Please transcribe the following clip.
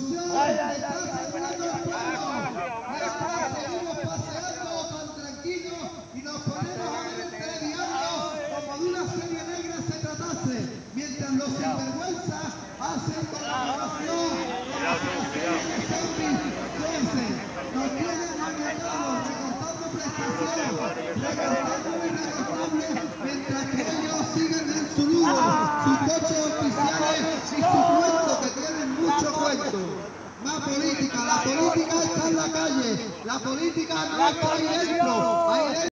corrupción está saturando el pueblo. Mientras seguimos paseando tan tranquilos y nos ponemos a ver el telediario como de una serie negra se tratase, mientras los sinvergüenzas hacen con la población la nos tienen maniatados, recortando prestación, recortando lo irrecortable, mientras que ellos siguen en su lujo, sus coches oficiales y su cuento, que tienen mucho cuento. Más política, la política está en la calle, la política no está. Ahí dentro